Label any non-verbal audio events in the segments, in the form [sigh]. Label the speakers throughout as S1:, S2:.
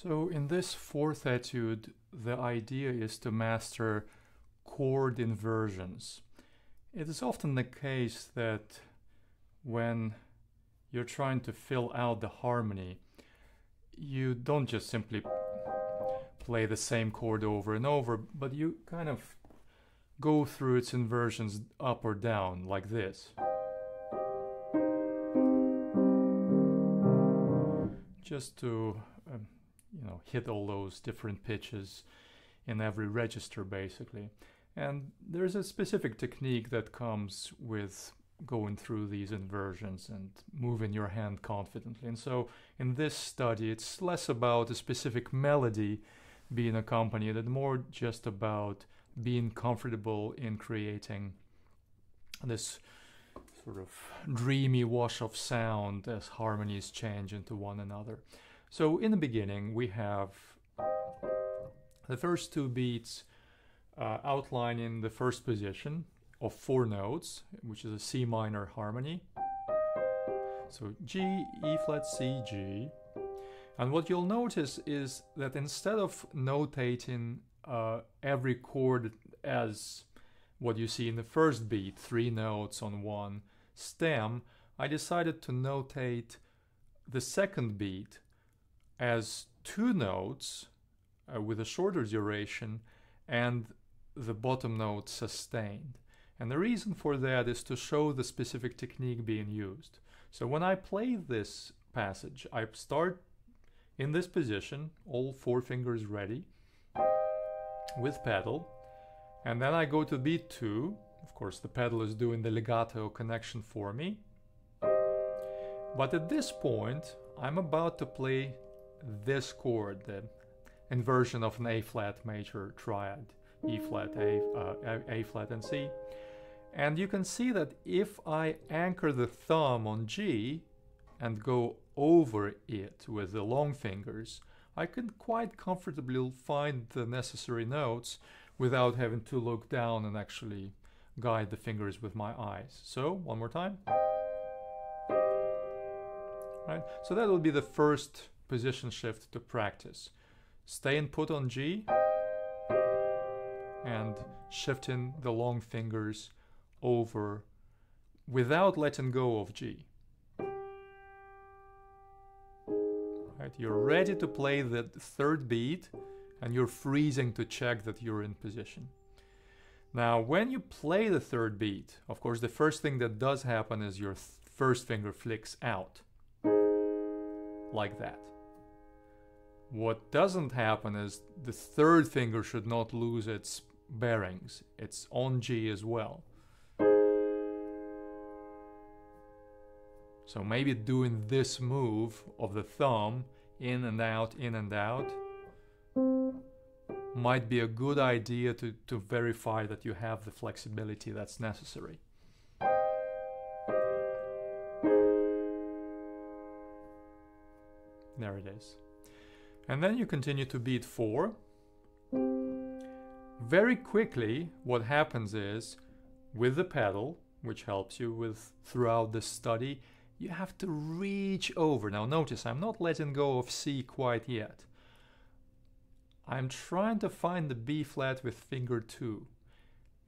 S1: So in this fourth etude, the idea is to master chord inversions. It is often the case that when you're trying to fill out the harmony, you don't just simply play the same chord over and over, but you kind of go through its inversions up or down like this. Just to you know hit all those different pitches in every register basically. And there's a specific technique that comes with going through these inversions and moving your hand confidently. And so in this study, it's less about a specific melody being accompanied and more just about being comfortable in creating this sort of dreamy wash of sound as harmonies change into one another. So in the beginning, we have the first two beats uh, outlining the first position of four notes, which is a C minor harmony. So G, E flat, C, G. And what you'll notice is that instead of notating uh, every chord as what you see in the first beat, three notes on one stem, I decided to notate the second beat as two notes uh, with a shorter duration and the bottom note sustained. And the reason for that is to show the specific technique being used. So when I play this passage, I start in this position, all four fingers ready, with pedal, and then I go to beat 2. Of course, the pedal is doing the legato connection for me. But at this point, I'm about to play this chord, the inversion of an A flat major triad, E flat, A, uh, A flat, and C. And you can see that if I anchor the thumb on G and go over it with the long fingers, I can quite comfortably find the necessary notes without having to look down and actually guide the fingers with my eyes. So, one more time. Right? So that will be the first position shift to practice. Stay and put on G and shifting the long fingers over without letting go of G. Right, you're ready to play the third beat and you're freezing to check that you're in position. Now, when you play the third beat, of course, the first thing that does happen is your first finger flicks out like that. What doesn't happen is the third finger should not lose its bearings. It's on G as well. So maybe doing this move of the thumb in and out, in and out might be a good idea to, to verify that you have the flexibility that's necessary. There it is. And then you continue to beat 4. Very quickly, what happens is, with the pedal, which helps you with throughout the study, you have to reach over. Now notice, I'm not letting go of C quite yet. I'm trying to find the B flat with finger 2,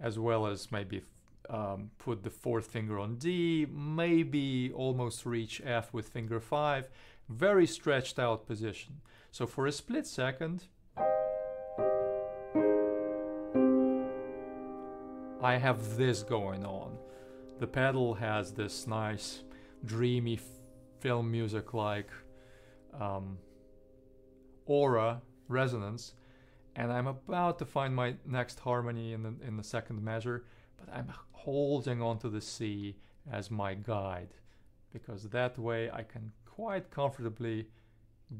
S1: as well as maybe um, put the fourth finger on D, maybe almost reach F with finger 5. Very stretched out position. So for a split second, I have this going on. The pedal has this nice dreamy film music like um, aura resonance and I'm about to find my next harmony in the, in the second measure but I'm holding onto the C as my guide because that way I can quite comfortably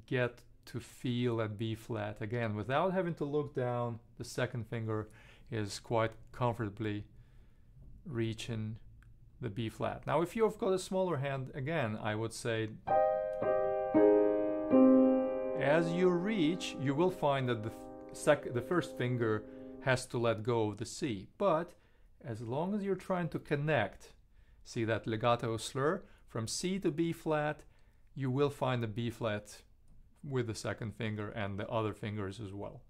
S1: get to feel at B flat again without having to look down the second finger is quite comfortably reaching the B flat. Now if you've got a smaller hand, again, I would say as you reach, you will find that the, sec the first finger has to let go of the C. But as long as you're trying to connect, see that legato slur, from C to B flat, you will find the B flat with the second finger and the other fingers as well.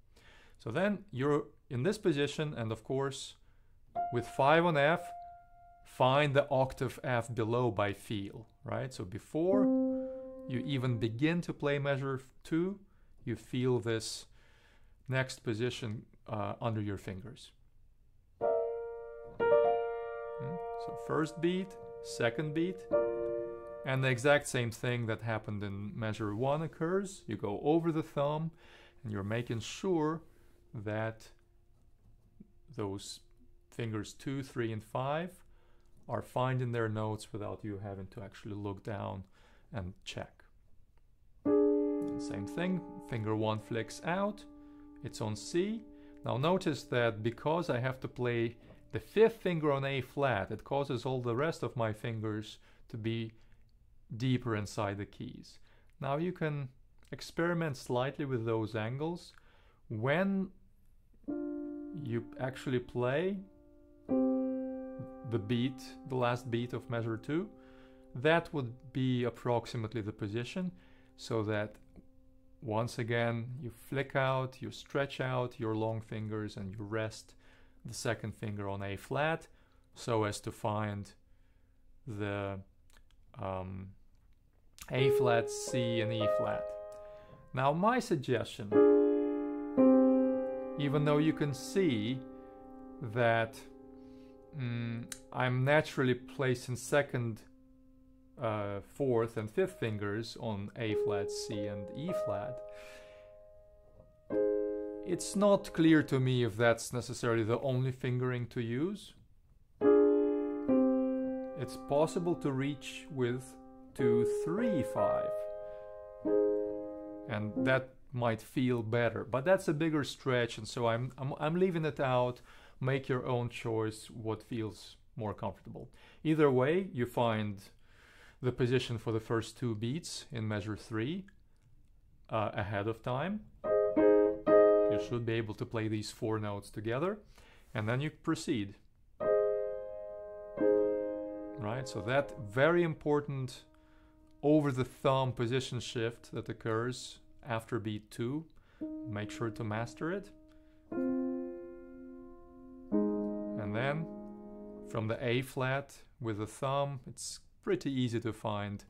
S1: So then you're in this position and of course with 5 on F, find the octave F below by feel, right? So before you even begin to play measure 2, you feel this next position uh, under your fingers. Hmm? So first beat, second beat, and the exact same thing that happened in measure 1 occurs. You go over the thumb and you're making sure that those fingers 2, 3, and 5 are finding their notes without you having to actually look down and check. Same thing, finger 1 flicks out, it's on C. Now notice that because I have to play the fifth finger on A flat, it causes all the rest of my fingers to be deeper inside the keys. Now you can experiment slightly with those angles. When you actually play the beat, the last beat of measure 2, that would be approximately the position so that once again you flick out, you stretch out your long fingers and you rest the second finger on A flat so as to find the um, A flat, C and E flat. Now my suggestion, even though you can see that mm, I'm naturally placing second, uh, fourth, and fifth fingers on A flat, C, and E flat. It's not clear to me if that's necessarily the only fingering to use. It's possible to reach with 2, 3, 5. And that might feel better, but that's a bigger stretch, and so I'm, I'm, I'm leaving it out make your own choice what feels more comfortable. Either way, you find the position for the first two beats in measure 3 uh, ahead of time. You should be able to play these four notes together and then you proceed. Right, so that very important over the thumb position shift that occurs after beat 2, make sure to master it. And then from the A flat with the thumb, it's pretty easy to find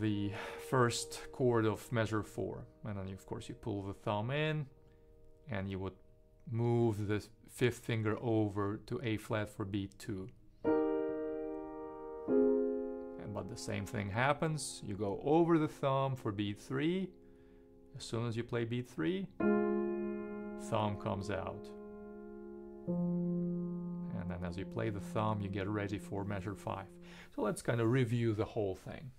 S1: the first chord of measure 4. And then, of course, you pull the thumb in and you would move the fifth finger over to A flat for beat 2. But the same thing happens. You go over the thumb for beat 3. As soon as you play beat 3, thumb comes out. And then as you play the thumb, you get ready for measure 5. So let's kind of review the whole thing.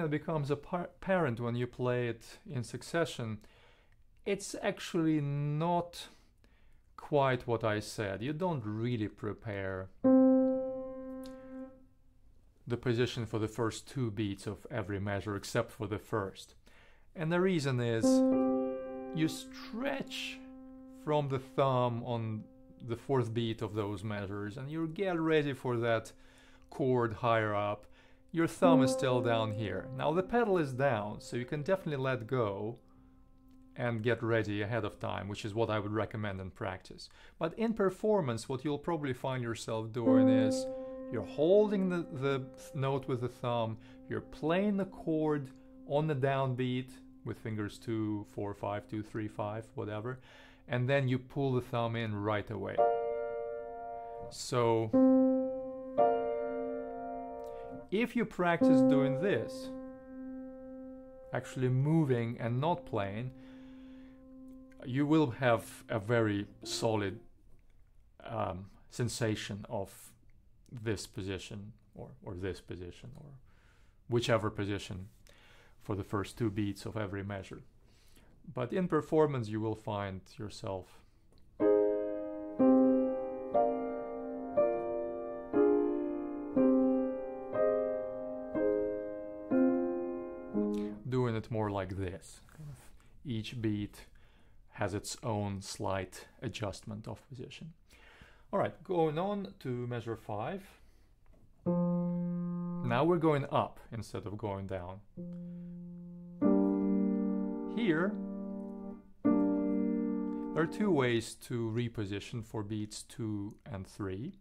S1: That becomes apparent when you play it in succession, it's actually not quite what I said. You don't really prepare the position for the first two beats of every measure except for the first. And the reason is you stretch from the thumb on the fourth beat of those measures and you get ready for that chord higher up your thumb is still down here. Now the pedal is down, so you can definitely let go and get ready ahead of time, which is what I would recommend in practice. But in performance, what you'll probably find yourself doing is you're holding the, the note with the thumb, you're playing the chord on the downbeat with fingers 2, 4, 5, 2, 3, 5, whatever, and then you pull the thumb in right away. So if you practice doing this, actually moving and not playing, you will have a very solid um, sensation of this position or, or this position or whichever position for the first two beats of every measure. But in performance, you will find yourself like this. Each beat has its own slight adjustment of position. All right, going on to measure five. Now we're going up instead of going down. Here, there are two ways to reposition for beats two and three.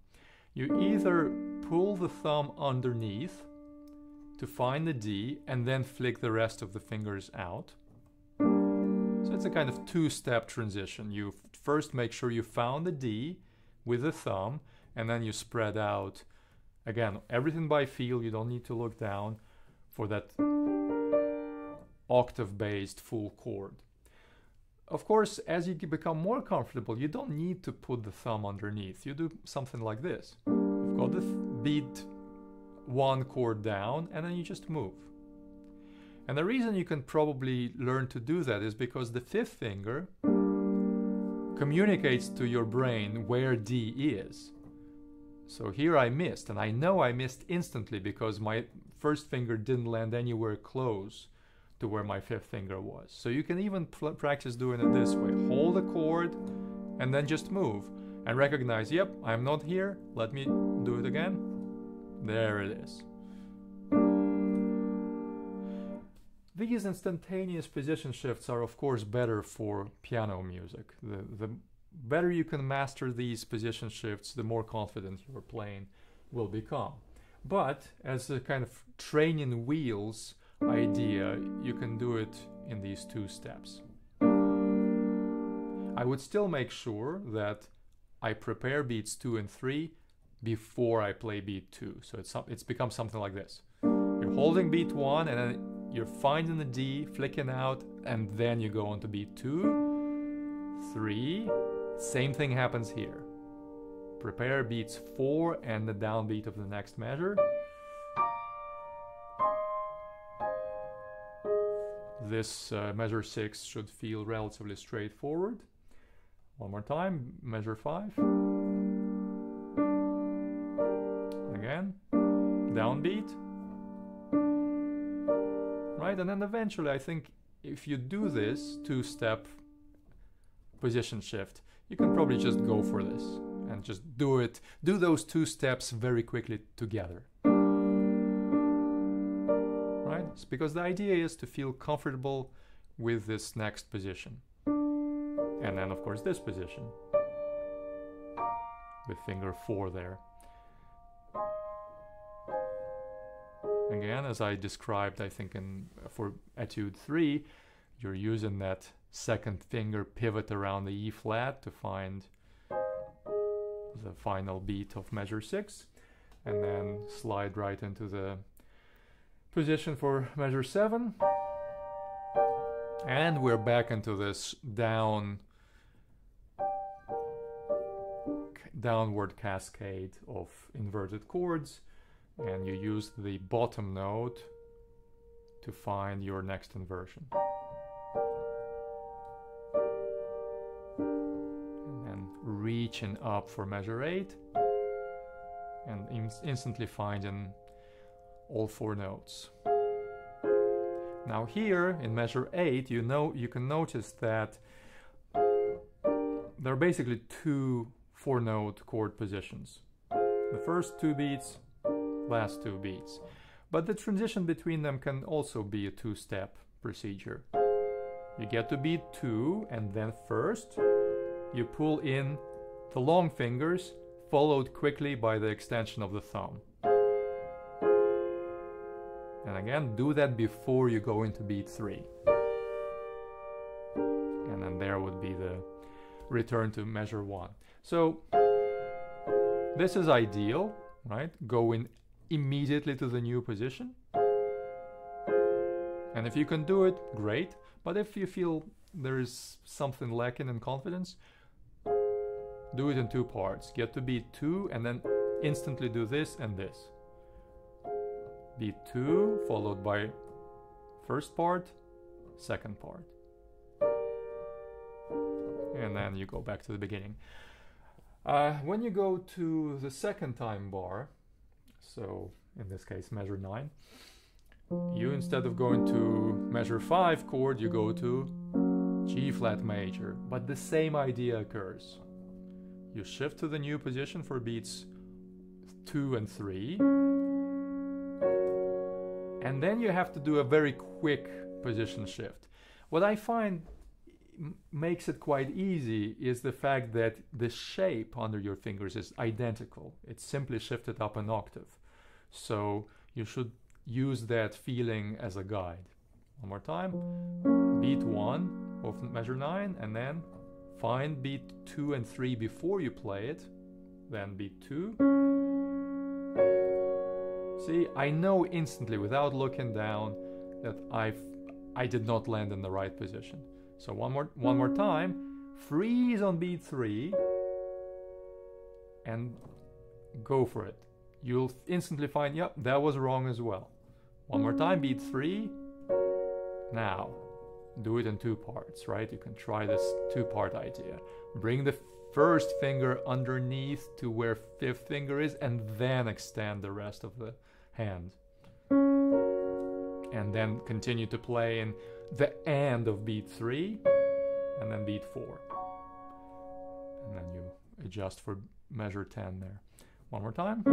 S1: You either pull the thumb underneath to find the D and then flick the rest of the fingers out. So it's a kind of two-step transition. You first make sure you found the D with the thumb and then you spread out again everything by feel you don't need to look down for that octave based full chord of course as you become more comfortable you don't need to put the thumb underneath you do something like this you've got the beat one chord down and then you just move and the reason you can probably learn to do that is because the fifth finger communicates to your brain where D is. So here I missed, and I know I missed instantly because my first finger didn't land anywhere close to where my fifth finger was. So you can even practice doing it this way. Hold the chord and then just move and recognize, yep, I'm not here. Let me do it again. There it is. These instantaneous position shifts are of course better for piano music. The, the better you can master these position shifts, the more confident your playing will become. But as a kind of training wheels idea, you can do it in these two steps. I would still make sure that I prepare beats two and three before I play beat two. So it's, it's become something like this. You're holding beat one and then you're finding the D, flicking out, and then you go on to beat two, three. Same thing happens here. Prepare beats four and the downbeat of the next measure. This uh, measure six should feel relatively straightforward. One more time, measure five. Downbeat right? And then eventually, I think if you do this two step position shift, you can probably just go for this and just do it, do those two steps very quickly together. Right? It's because the idea is to feel comfortable with this next position. And then, of course, this position with finger four there. Again, as I described, I think in for Etude 3, you're using that second finger pivot around the E flat to find the final beat of measure 6 and then slide right into the position for measure 7 and we're back into this down downward cascade of inverted chords and you use the bottom note to find your next inversion. And then reaching up for measure 8 and in instantly finding all four notes. Now here in measure 8 you know you can notice that there are basically two four note chord positions. The first two beats last two beats. But the transition between them can also be a two-step procedure. You get to beat 2 and then first you pull in the long fingers followed quickly by the extension of the thumb. And again, do that before you go into beat 3. And then there would be the return to measure 1. So this is ideal, right? Go in immediately to the new position. And if you can do it, great. But if you feel there is something lacking in confidence, do it in two parts. Get to beat two and then instantly do this and this. Beat two followed by first part, second part. And then you go back to the beginning. Uh, when you go to the second time bar, so in this case measure 9 you instead of going to measure 5 chord, you go to G flat major. But the same idea occurs. You shift to the new position for beats 2 and 3. And then you have to do a very quick position shift. What I find makes it quite easy is the fact that the shape under your fingers is identical. It's simply shifted up an octave. So you should use that feeling as a guide. One more time. Beat 1 of measure 9 and then find beat 2 and 3 before you play it. Then beat 2. See, I know instantly without looking down that I've I did not land in the right position. So one more one more time. Freeze on beat 3 and go for it. You'll instantly find, yep, that was wrong as well. One more time, beat 3. Now, do it in two parts, right? You can try this two part idea. Bring the first finger underneath to where fifth finger is and then extend the rest of the hand. And then continue to play in the end of beat 3 and then beat 4. And then you adjust for measure 10 there. One more time.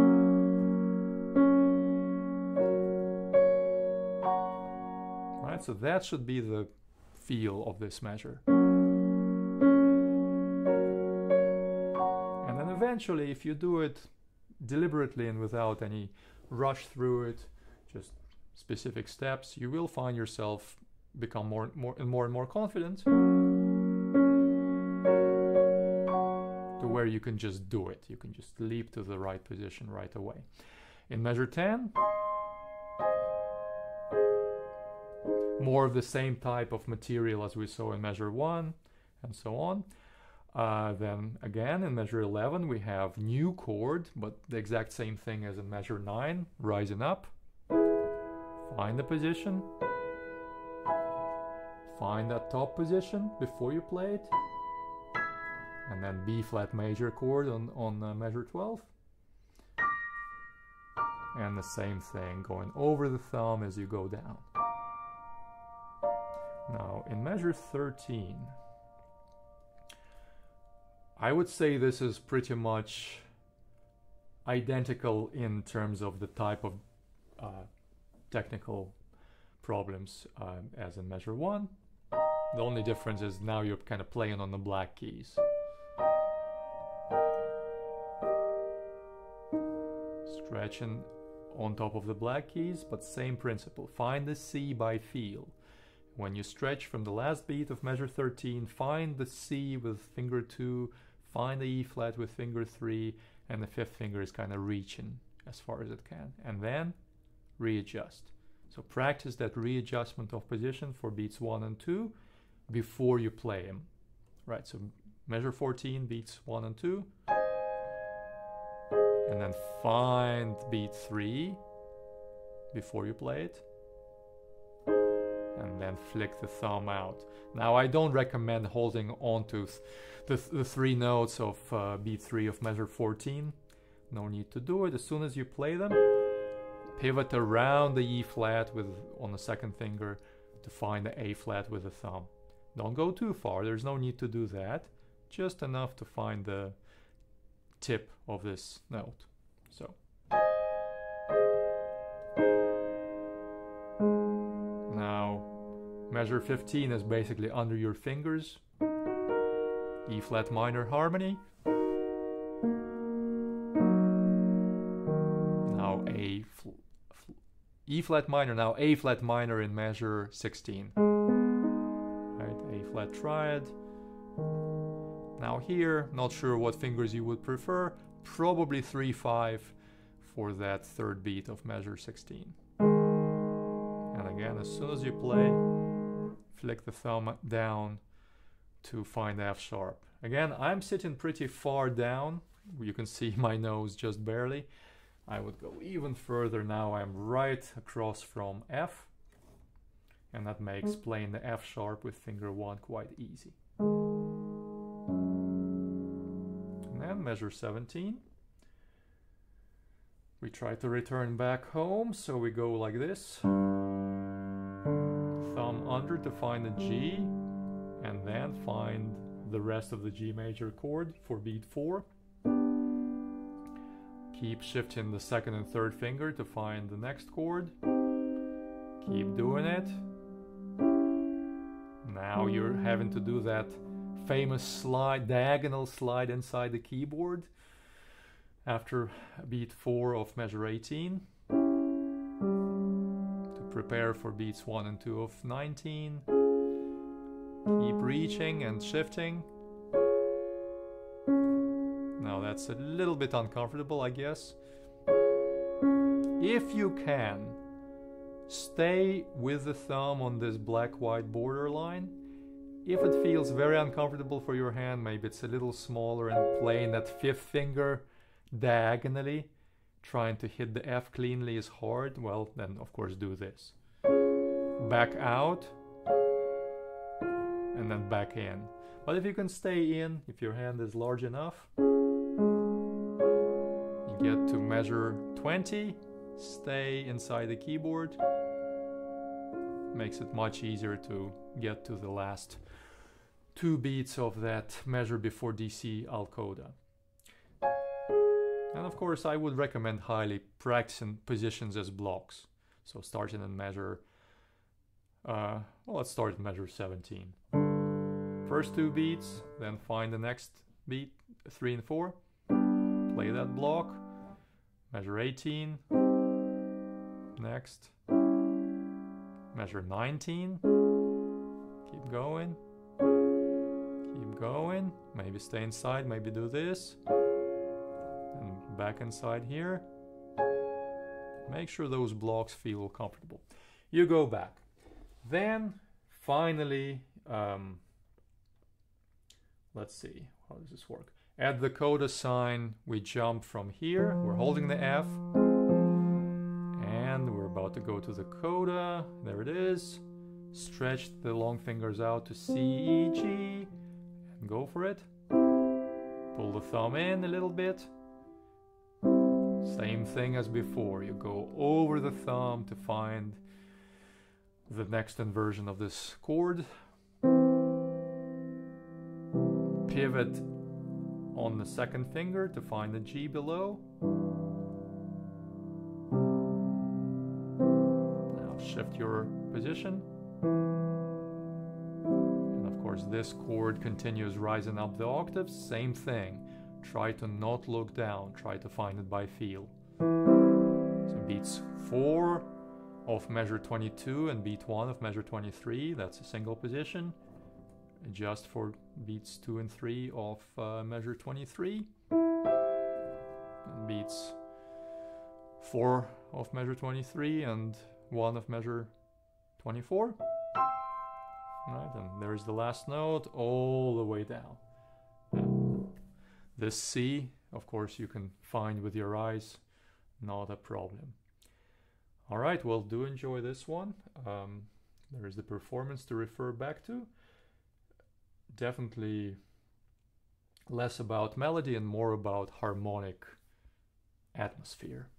S1: Right, so that should be the feel of this measure. And then eventually, if you do it deliberately and without any rush through it, just specific steps, you will find yourself become more, and more and more and more confident to where you can just do it. You can just leap to the right position right away. In measure 10, more of the same type of material as we saw in measure 1 and so on. Uh, then again in measure 11 we have new chord but the exact same thing as in measure 9 rising up find the position. Find that top position before you play it. And then B flat major chord on, on uh, measure 12 and the same thing going over the thumb as you go down. Now in measure 13 I would say this is pretty much identical in terms of the type of uh, technical problems uh, as in measure 1 the only difference is now you're kind of playing on the black keys. Stretching on top of the black keys, but same principle. Find the C by feel. When you stretch from the last beat of measure 13, find the C with finger 2, find the E flat with finger 3, and the fifth finger is kind of reaching as far as it can. And then readjust. So practice that readjustment of position for beats 1 and 2 before you play them. Right, so measure 14 beats 1 and 2. And then find beat 3 before you play it. And then flick the thumb out. Now I don't recommend holding on to th the, th the three notes of uh, beat 3 of measure 14. No need to do it. As soon as you play them, pivot around the E flat with on the second finger to find the A flat with the thumb. Don't go too far, there's no need to do that. Just enough to find the tip of this note. So. Now, measure 15 is basically under your fingers. E flat minor harmony. E flat minor, now A flat minor in measure 16 Right, A flat triad. Now here, not sure what fingers you would prefer, probably 3-5 for that third beat of measure 16. And again, as soon as you play, flick the thumb down to find F sharp. Again, I'm sitting pretty far down. You can see [laughs] my nose just barely. I would go even further now. I'm right across from F and that makes mm. playing the F sharp with finger 1 quite easy. And then measure 17. We try to return back home, so we go like this. Thumb under to find the G, and then find the rest of the G major chord for beat 4. Keep shifting the second and third finger to find the next chord. Keep doing it. Now you're having to do that famous slide, diagonal slide inside the keyboard after beat 4 of measure 18 to prepare for beats 1 and 2 of 19. Keep reaching and shifting. That's a little bit uncomfortable, I guess. If you can, stay with the thumb on this black-white border line. If it feels very uncomfortable for your hand, maybe it's a little smaller and playing that fifth finger diagonally, trying to hit the F cleanly is hard, well, then of course do this. Back out, and then back in. But if you can stay in, if your hand is large enough, measure 20, stay inside the keyboard, makes it much easier to get to the last two beats of that measure before DC al Coda. And of course, I would recommend highly practicing positions as blocks. So starting in measure, uh, well, let's start at measure 17. First two beats, then find the next beat, three and four. Play that block. Measure 18. Next. Measure 19. Keep going. Keep going. Maybe stay inside, maybe do this and back inside here. Make sure those blocks feel comfortable. You go back. Then finally, um, let's see, how does this work? At the coda sign, we jump from here. We're holding the F. And we're about to go to the coda. There it is. Stretch the long fingers out to C, E, G. And go for it. Pull the thumb in a little bit. Same thing as before, you go over the thumb to find the next inversion of this chord. Pivot on the second finger to find the G below. Now shift your position. And of course this chord continues rising up the octaves, same thing. Try to not look down, try to find it by feel. So beats 4 of measure 22 and beat 1 of measure 23, that's a single position. Adjust for beats 2 and 3 of uh, measure 23. And beats 4 of measure 23 and 1 of measure 24. Right, and there's the last note all the way down. This C, of course, you can find with your eyes, not a problem. All right, well, do enjoy this one. Um, there is the performance to refer back to. Definitely less about melody and more about harmonic atmosphere.